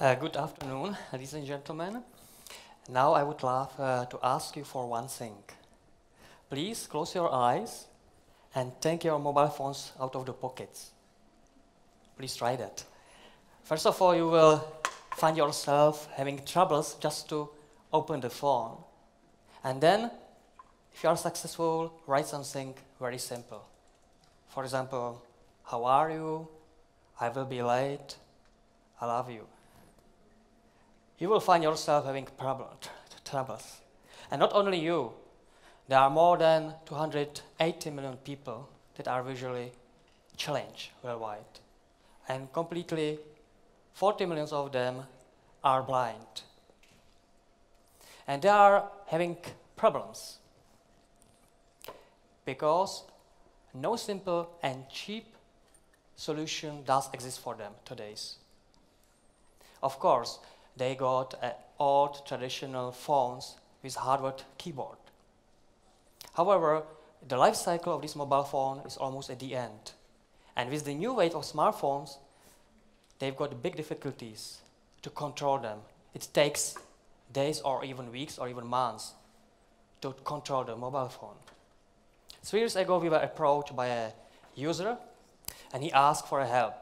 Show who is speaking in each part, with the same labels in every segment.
Speaker 1: Uh, good afternoon, ladies and gentlemen. Now I would love uh, to ask you for one thing. Please close your eyes and take your mobile phones out of the pockets. Please try that. First of all, you will find yourself having troubles just to open the phone. And then, if you are successful, write something very simple. For example, how are you? I will be late. I love you. You will find yourself having problem, troubles. And not only you, there are more than 280 million people that are visually challenged worldwide. And completely 40 millions of them are blind. And they are having problems because no simple and cheap solution does exist for them today. Of course, they got uh, old traditional phones with hardware keyboard. However, the life cycle of this mobile phone is almost at the end. And with the new wave of smartphones, they've got big difficulties to control them. It takes days or even weeks or even months to control the mobile phone. Three years ago, we were approached by a user, and he asked for help.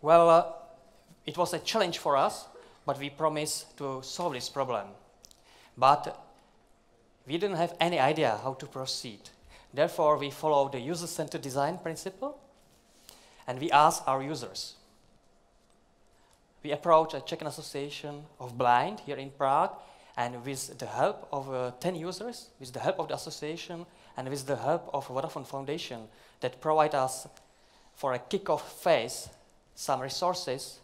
Speaker 1: Well, uh, it was a challenge for us, but we promised to solve this problem. But we didn't have any idea how to proceed. Therefore, we followed the user-centered design principle, and we asked our users. We approached a Czech Association of Blind here in Prague, and with the help of uh, 10 users, with the help of the association, and with the help of Vodafone Foundation that provide us for a kick-off phase some resources,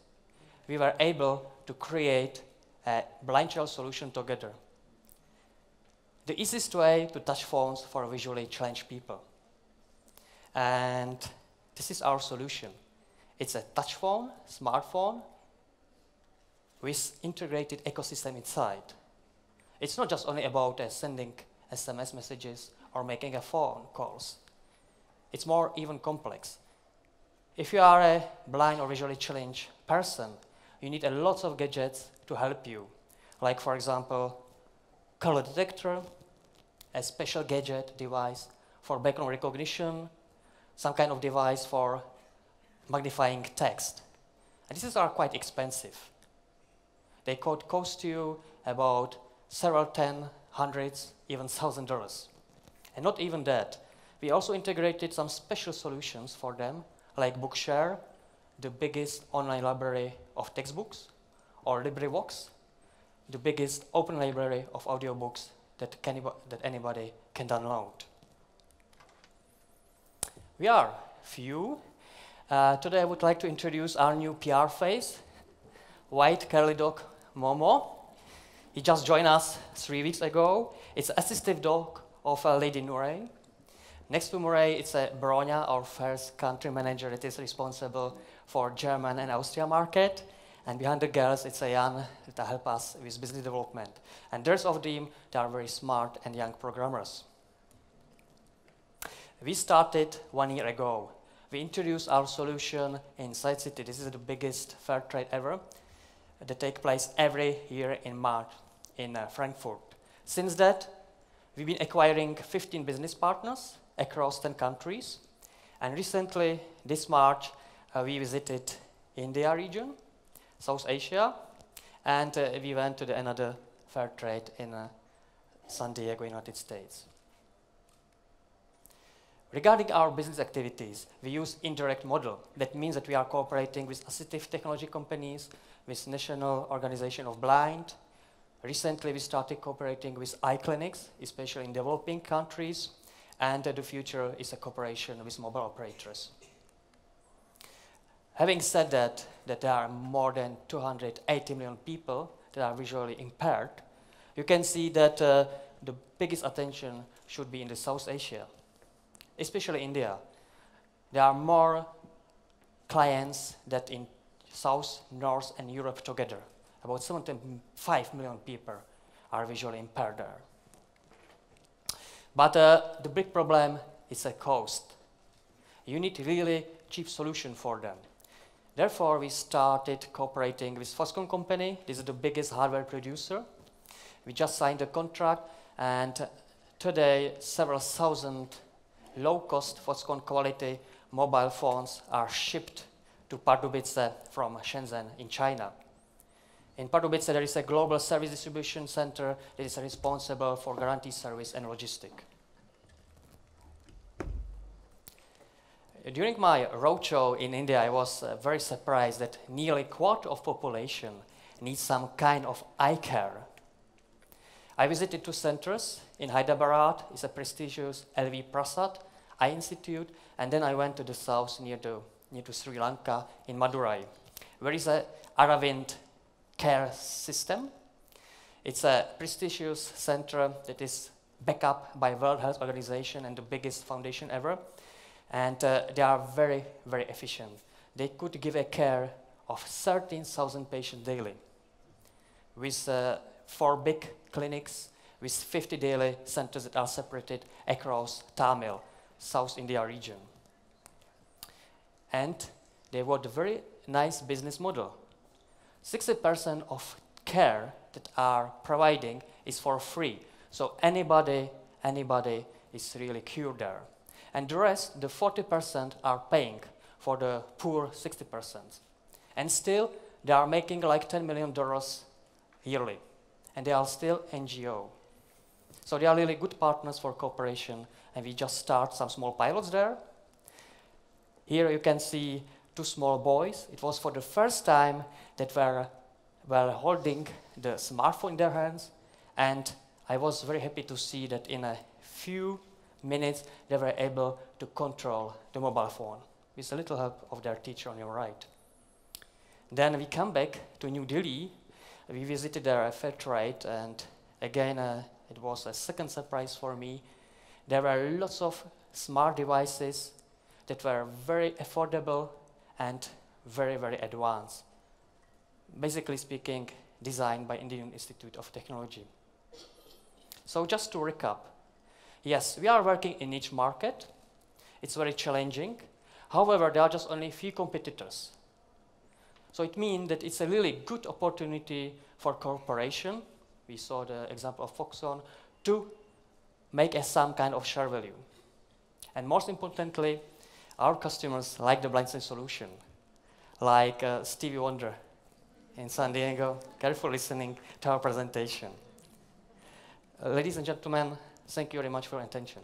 Speaker 1: we were able to create a Blindshell solution together. The easiest way to touch phones for visually challenged people. And this is our solution. It's a touch phone, smartphone, with integrated ecosystem inside. It's not just only about uh, sending SMS messages or making a phone calls. It's more even complex. If you are a blind or visually challenged person, you need a lot of gadgets to help you. Like, for example, color detector, a special gadget device for background recognition, some kind of device for magnifying text. And these are quite expensive. They could cost you about several ten, hundreds, even thousand dollars. And not even that. We also integrated some special solutions for them, like Bookshare, the biggest online library of textbooks, or LibriVox, the biggest open library of audiobooks that, can, that anybody can download. We are few. Uh, today I would like to introduce our new PR face, white curly dog Momo. He just joined us three weeks ago. It's assistive dog of uh, Lady Nurey. Next to Murray, it's a Bronya, our first country manager that is responsible for German and Austria market. And behind the girls, it's a Jan that help us with business development. And there's of them, they are very smart and young programmers. We started one year ago. We introduced our solution in SightCity. This is the biggest fair trade ever that take place every year in March in uh, Frankfurt. Since that, we've been acquiring 15 business partners across 10 countries. And recently, this March, uh, we visited India region, South Asia, and uh, we went to the another fair trade in uh, San Diego, United States. Regarding our business activities, we use indirect model. That means that we are cooperating with assistive technology companies, with National Organization of Blind. Recently, we started cooperating with eye clinics, especially in developing countries, and the future is a cooperation with mobile operators. Having said that, that there are more than 280 million people that are visually impaired, you can see that uh, the biggest attention should be in the South Asia, especially India. There are more clients that in South, North, and Europe together. About 75 million people are visually impaired there. But uh, the big problem is a cost. You need really cheap solution for them. Therefore, we started cooperating with Foxconn company. This is the biggest hardware producer. We just signed a contract, and today several thousand low-cost Foxconn quality mobile phones are shipped to Pardubice from Shenzhen in China. In Pardubice, there is a global service distribution center that is responsible for guarantee service and logistics. During my roadshow in India, I was uh, very surprised that nearly a quarter of population needs some kind of eye care. I visited two centers in Hyderabad, it's a prestigious LV Prasad Eye Institute, and then I went to the south near to, near to Sri Lanka in Madurai, where is a Aravind care system. It's a prestigious center that is backed up by World Health Organization and the biggest foundation ever and uh, they are very, very efficient. They could give a care of 13,000 patients daily with uh, four big clinics with 50 daily centers that are separated across Tamil, South India region. And they got a very nice business model. 60% of care that are providing is for free. So anybody, anybody is really cured there and the rest, the 40%, are paying for the poor 60%. And still, they are making like $10 million yearly, and they are still NGO. So they are really good partners for cooperation, and we just start some small pilots there. Here you can see two small boys. It was for the first time that were, were holding the smartphone in their hands, and I was very happy to see that in a few minutes, they were able to control the mobile phone with a little help of their teacher on your right. Then we come back to New Delhi. We visited their fair trade, and again, uh, it was a second surprise for me. There were lots of smart devices that were very affordable and very, very advanced. Basically speaking, designed by Indian Institute of Technology. So just to recap, Yes, we are working in each market. It's very challenging. However, there are just only a few competitors. So it means that it's a really good opportunity for cooperation. We saw the example of Foxconn to make a, some kind of share value. And most importantly, our customers like the blind solution, like uh, Stevie Wonder in San Diego, careful listening to our presentation. Uh, ladies and gentlemen, Thank you very much for your attention.